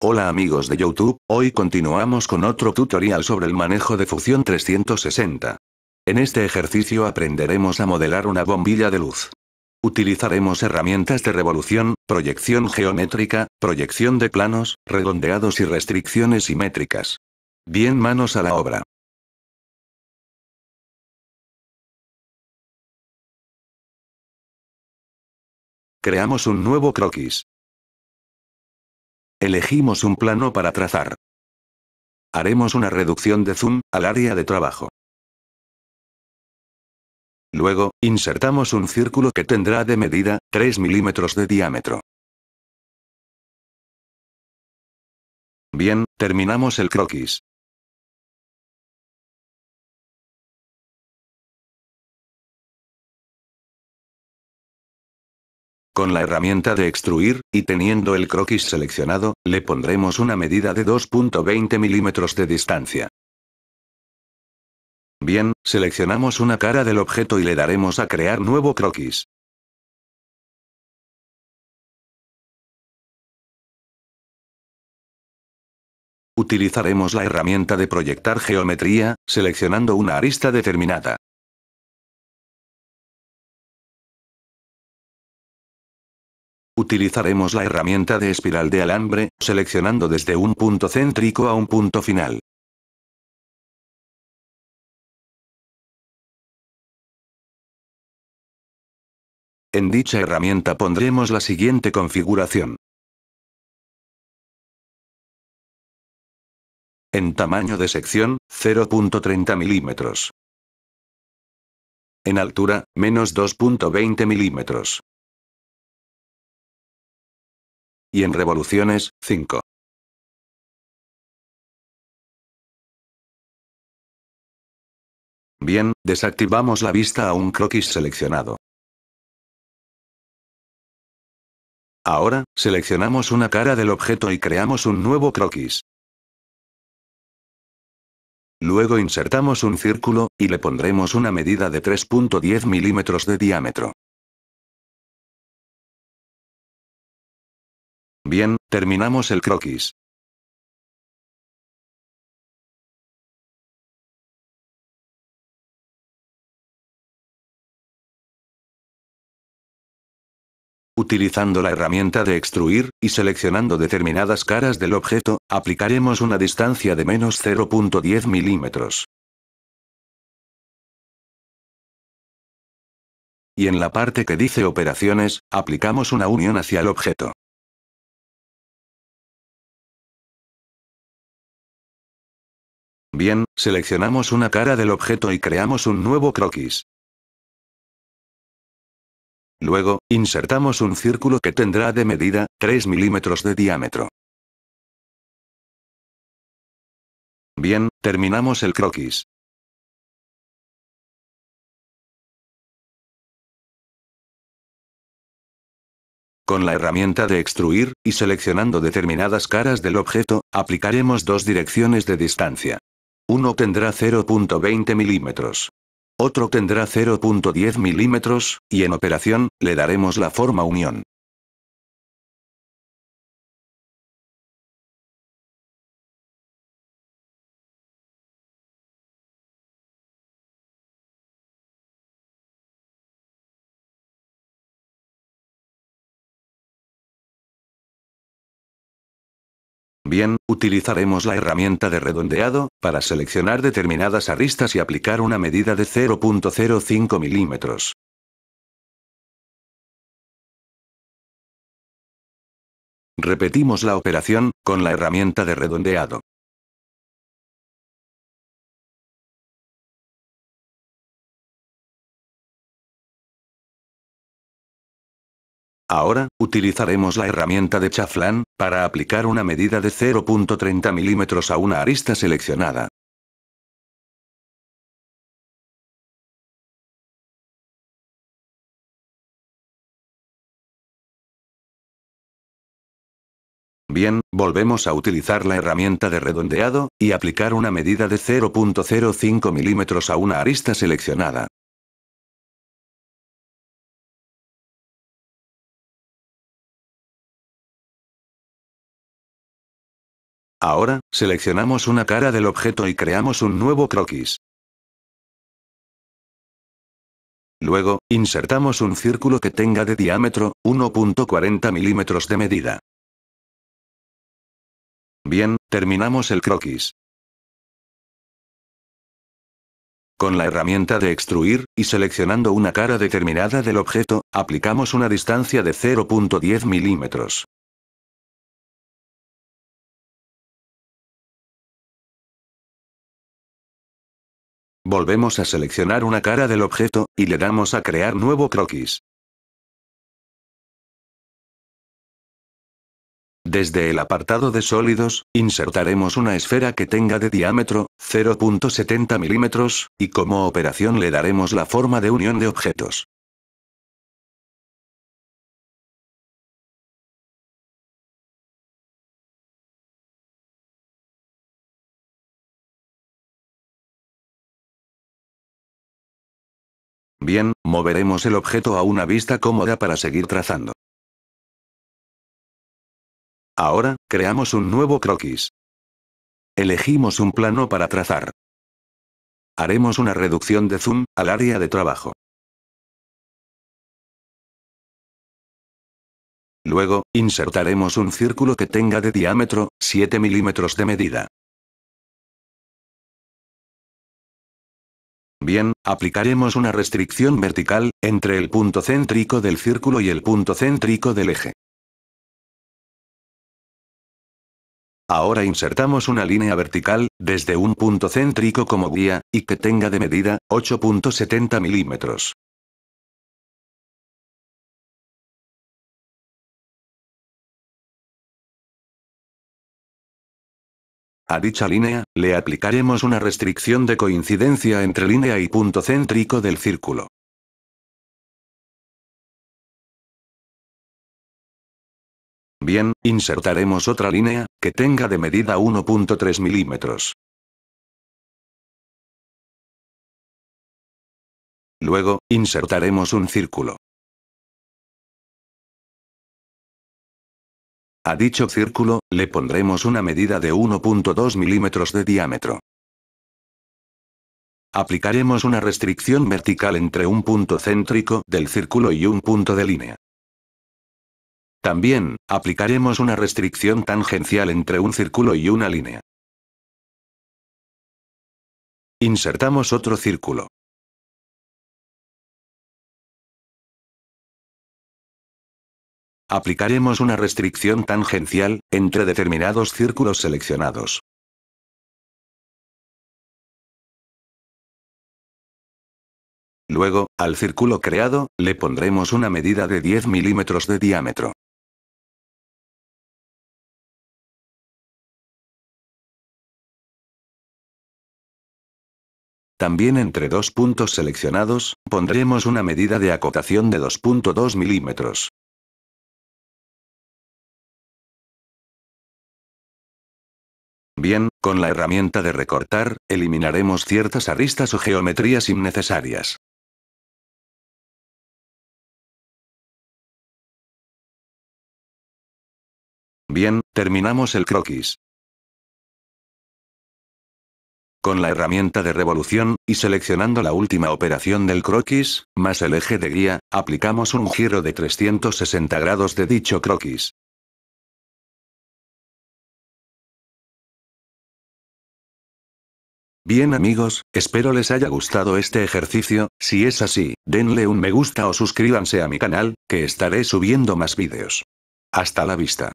Hola amigos de YouTube, hoy continuamos con otro tutorial sobre el manejo de Fusión 360. En este ejercicio aprenderemos a modelar una bombilla de luz. Utilizaremos herramientas de revolución, proyección geométrica, proyección de planos, redondeados y restricciones simétricas. Bien manos a la obra. Creamos un nuevo croquis. Elegimos un plano para trazar. Haremos una reducción de zoom, al área de trabajo. Luego, insertamos un círculo que tendrá de medida, 3 milímetros de diámetro. Bien, terminamos el croquis. Con la herramienta de extruir, y teniendo el croquis seleccionado, le pondremos una medida de 2.20 milímetros de distancia. Bien, seleccionamos una cara del objeto y le daremos a crear nuevo croquis. Utilizaremos la herramienta de proyectar geometría, seleccionando una arista determinada. Utilizaremos la herramienta de espiral de alambre, seleccionando desde un punto céntrico a un punto final. En dicha herramienta pondremos la siguiente configuración. En tamaño de sección, 0.30 milímetros. En altura, menos 2.20 milímetros. Y en revoluciones, 5. Bien, desactivamos la vista a un croquis seleccionado. Ahora, seleccionamos una cara del objeto y creamos un nuevo croquis. Luego insertamos un círculo, y le pondremos una medida de 3.10 milímetros de diámetro. Bien, terminamos el croquis. Utilizando la herramienta de extruir, y seleccionando determinadas caras del objeto, aplicaremos una distancia de menos 0.10 milímetros. Y en la parte que dice operaciones, aplicamos una unión hacia el objeto. Bien, seleccionamos una cara del objeto y creamos un nuevo croquis. Luego, insertamos un círculo que tendrá de medida, 3 milímetros de diámetro. Bien, terminamos el croquis. Con la herramienta de extruir, y seleccionando determinadas caras del objeto, aplicaremos dos direcciones de distancia. Uno tendrá 0.20 milímetros. Otro tendrá 0.10 milímetros, y en operación, le daremos la forma unión. Bien, utilizaremos la herramienta de redondeado, para seleccionar determinadas aristas y aplicar una medida de 0.05 milímetros. Repetimos la operación, con la herramienta de redondeado. Ahora, utilizaremos la herramienta de chaflán, para aplicar una medida de 0.30 milímetros a una arista seleccionada. Bien, volvemos a utilizar la herramienta de redondeado, y aplicar una medida de 0.05 milímetros a una arista seleccionada. Ahora, seleccionamos una cara del objeto y creamos un nuevo croquis. Luego, insertamos un círculo que tenga de diámetro, 1.40 milímetros de medida. Bien, terminamos el croquis. Con la herramienta de extruir, y seleccionando una cara determinada del objeto, aplicamos una distancia de 0.10 milímetros. Volvemos a seleccionar una cara del objeto, y le damos a crear nuevo croquis. Desde el apartado de sólidos, insertaremos una esfera que tenga de diámetro, 0.70 milímetros, y como operación le daremos la forma de unión de objetos. Bien, moveremos el objeto a una vista cómoda para seguir trazando. Ahora, creamos un nuevo croquis. Elegimos un plano para trazar. Haremos una reducción de zoom, al área de trabajo. Luego, insertaremos un círculo que tenga de diámetro, 7 milímetros de medida. Bien, aplicaremos una restricción vertical, entre el punto céntrico del círculo y el punto céntrico del eje. Ahora insertamos una línea vertical, desde un punto céntrico como guía, y que tenga de medida, 8.70 milímetros. A dicha línea, le aplicaremos una restricción de coincidencia entre línea y punto céntrico del círculo. Bien, insertaremos otra línea, que tenga de medida 1.3 milímetros. Luego, insertaremos un círculo. A dicho círculo, le pondremos una medida de 1.2 milímetros de diámetro. Aplicaremos una restricción vertical entre un punto céntrico del círculo y un punto de línea. También, aplicaremos una restricción tangencial entre un círculo y una línea. Insertamos otro círculo. Aplicaremos una restricción tangencial, entre determinados círculos seleccionados. Luego, al círculo creado, le pondremos una medida de 10 milímetros de diámetro. También entre dos puntos seleccionados, pondremos una medida de acotación de 2.2 milímetros. Bien, con la herramienta de recortar, eliminaremos ciertas aristas o geometrías innecesarias. Bien, terminamos el croquis. Con la herramienta de revolución, y seleccionando la última operación del croquis, más el eje de guía, aplicamos un giro de 360 grados de dicho croquis. Bien amigos, espero les haya gustado este ejercicio, si es así, denle un me gusta o suscríbanse a mi canal, que estaré subiendo más vídeos. Hasta la vista.